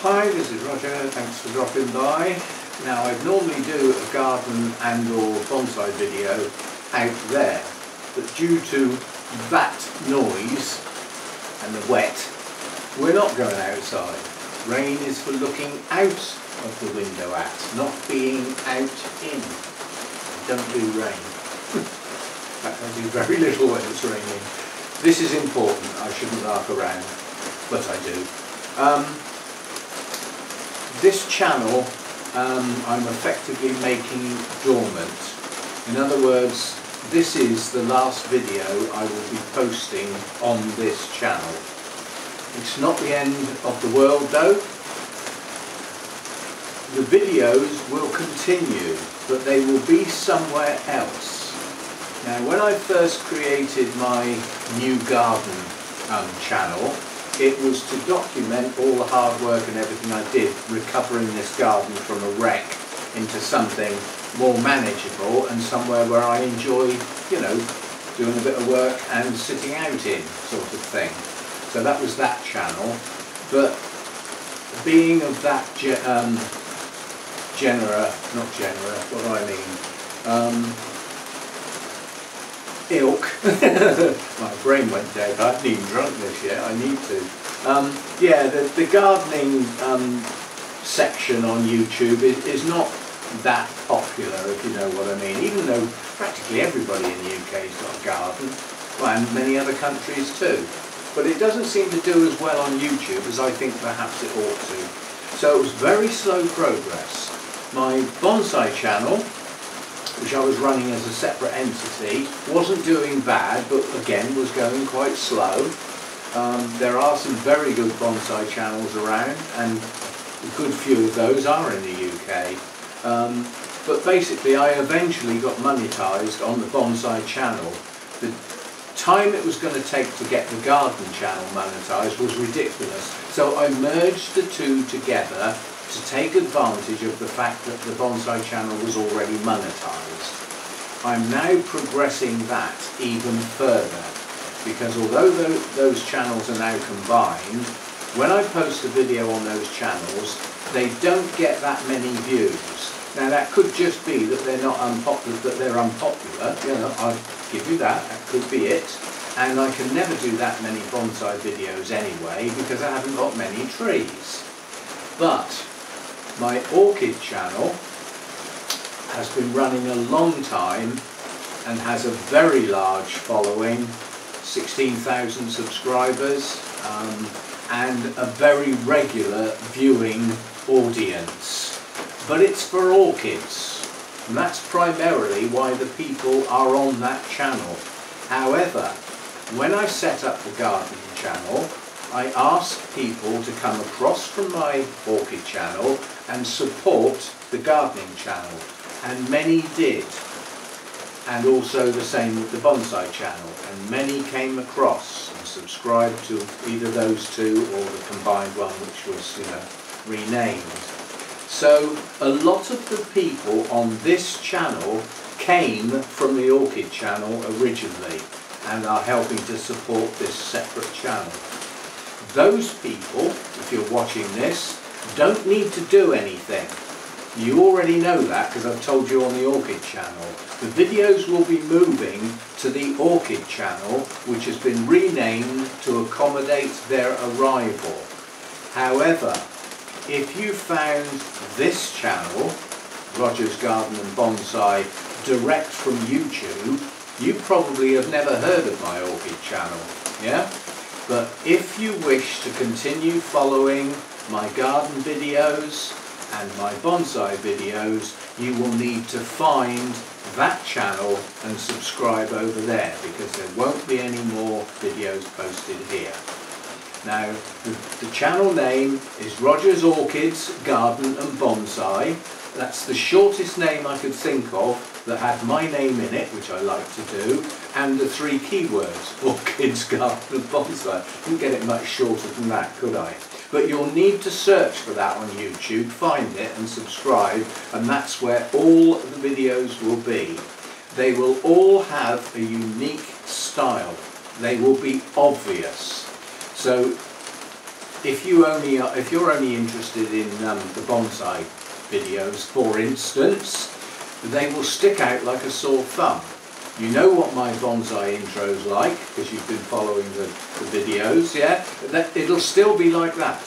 Hi, this is Roger, thanks for dropping by. Now I'd normally do a garden and or bonsai video out there, but due to that noise and the wet, we're not going outside. Rain is for looking out of the window at, not being out in. Don't do rain. in fact, I do very little when it's raining. This is important, I shouldn't laugh around, but I do. Um, this channel um, I'm effectively making dormant. In other words, this is the last video I will be posting on this channel. It's not the end of the world though. The videos will continue, but they will be somewhere else. Now when I first created my new garden um, channel, it was to document all the hard work and everything I did recovering this garden from a wreck into something more manageable and somewhere where I enjoy, you know, doing a bit of work and sitting out in sort of thing. So that was that channel. But being of that ge um, genera, not genera, what do I mean? Um, ilk. My brain went dead. I haven't even drunk this yet. I need to. Um, yeah, the, the gardening um, section on YouTube is, is not that popular, if you know what I mean. Even though practically everybody in the UK has got a garden, well, and many other countries too. But it doesn't seem to do as well on YouTube as I think perhaps it ought to. So it was very slow progress. My bonsai channel which I was running as a separate entity, wasn't doing bad, but again was going quite slow. Um, there are some very good bonsai channels around, and a good few of those are in the UK. Um, but basically, I eventually got monetised on the bonsai channel. The time it was going to take to get the garden channel monetised was ridiculous. So I merged the two together to take advantage of the fact that the bonsai channel was already monetized. I'm now progressing that even further because although those channels are now combined, when I post a video on those channels, they don't get that many views. Now that could just be that they're not unpopular, that they're unpopular, you know, I'll give you that, that could be it. And I can never do that many bonsai videos anyway because I haven't got many trees. But my orchid channel has been running a long time and has a very large following, 16,000 subscribers um, and a very regular viewing audience. But it's for orchids and that's primarily why the people are on that channel. However, when I set up the garden channel, I asked people to come across from my orchid channel and support the gardening channel and many did. And also the same with the bonsai channel and many came across and subscribed to either those two or the combined one which was you know renamed. So a lot of the people on this channel came from the orchid channel originally and are helping to support this separate channel those people if you're watching this don't need to do anything. You already know that because I've told you on the Orchid channel. The videos will be moving to the Orchid channel which has been renamed to accommodate their arrival. However, if you found this channel, Roger's Garden and Bonsai, direct from YouTube, you probably have never heard of my Orchid channel, yeah? But if you wish to continue following my garden videos and my bonsai videos, you will need to find that channel and subscribe over there because there won't be any more videos posted here. Now, the, the channel name is Rogers Orchids, Garden and Bonsai. That's the shortest name I could think of that had my name in it, which I like to do, and the three keywords, Orchids, Garden and Bonsai. Didn't get it much shorter than that, could I? But you'll need to search for that on YouTube, find it and subscribe, and that's where all the videos will be. They will all have a unique style. They will be obvious. So if you only are, if you're only interested in um, the bonsai videos, for instance, they will stick out like a sore thumb. You know what my bonsai intro's like because you've been following the, the videos, yeah? That, it'll still be like that.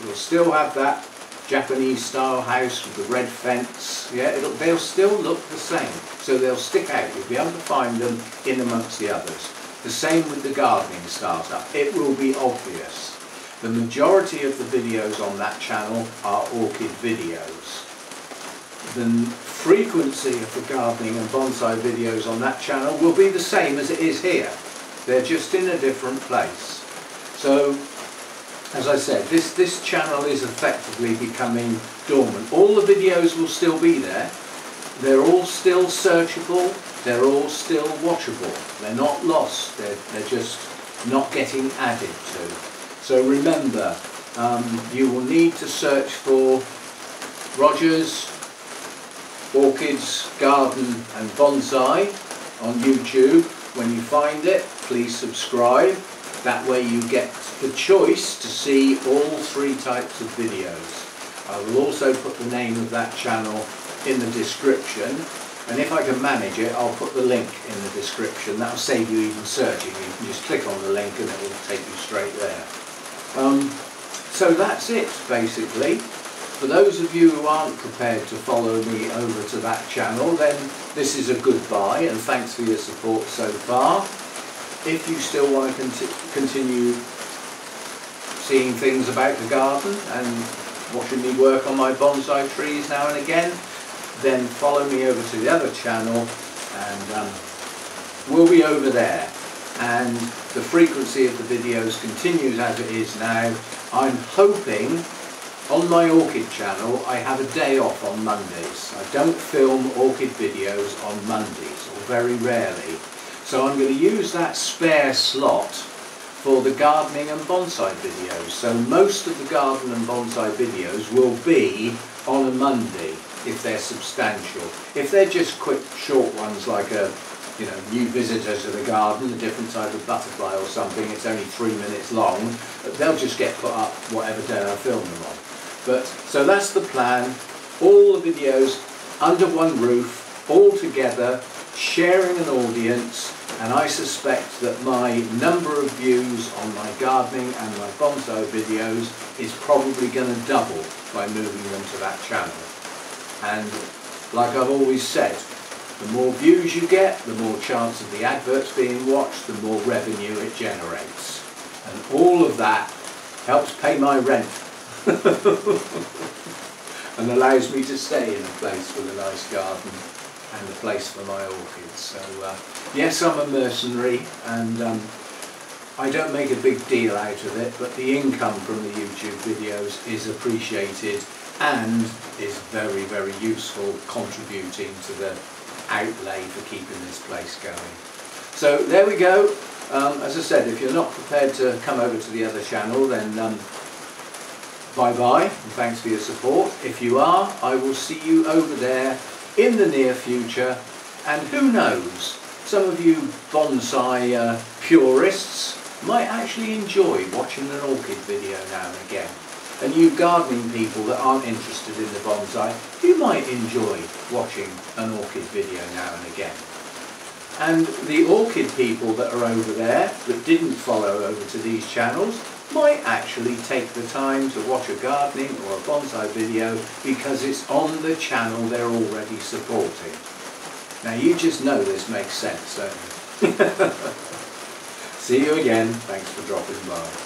It'll still have that Japanese style house with the red fence, yeah? It'll, they'll still look the same. So they'll stick out. You'll be able to find them in amongst the others. The same with the gardening startup. It will be obvious. The majority of the videos on that channel are orchid videos. The frequency of the gardening and bonsai videos on that channel will be the same as it is here. They're just in a different place. So, as I said, this, this channel is effectively becoming dormant. All the videos will still be there. They're all still searchable. They're all still watchable. They're not lost. They're, they're just not getting added to. So remember, um, you will need to search for Rogers, Orchids, Garden and Bonsai on YouTube. When you find it, please subscribe. That way you get the choice to see all three types of videos. I will also put the name of that channel in the description and if I can manage it I'll put the link in the description that'll save you even searching you can just click on the link and it will take you straight there um, so that's it basically for those of you who aren't prepared to follow me over to that channel then this is a goodbye and thanks for your support so far if you still want to conti continue seeing things about the garden and watching me work on my bonsai trees now and again then follow me over to the other channel and um, we'll be over there and the frequency of the videos continues as it is now. I'm hoping on my orchid channel I have a day off on Mondays. I don't film orchid videos on Mondays or very rarely so I'm going to use that spare slot for the gardening and bonsai videos. So most of the garden and bonsai videos will be on a Monday if they're substantial. If they're just quick, short ones like a you know, new visitor to the garden, a different type of butterfly or something, it's only three minutes long, they'll just get put up whatever day I film them on. But, so that's the plan, all the videos under one roof, all together, sharing an audience, and I suspect that my number of views on my gardening and my bonsai videos is probably going to double by moving them to that channel. And like I've always said, the more views you get, the more chance of the adverts being watched, the more revenue it generates. And all of that helps pay my rent and allows me to stay in a place with a nice garden and a place for my orchids. So uh, yes, I'm a mercenary and um, I don't make a big deal out of it, but the income from the YouTube videos is appreciated and is very, very useful contributing to the outlay for keeping this place going. So there we go. Um, as I said, if you're not prepared to come over to the other channel, then um, bye-bye and thanks for your support. If you are, I will see you over there in the near future. And who knows, some of you bonsai uh, purists might actually enjoy watching an orchid video now and again. And you gardening people that aren't interested in the bonsai, you might enjoy watching an orchid video now and again. And the orchid people that are over there that didn't follow over to these channels might actually take the time to watch a gardening or a bonsai video because it's on the channel they're already supporting. Now you just know this makes sense, don't you? See you again. Thanks for dropping by.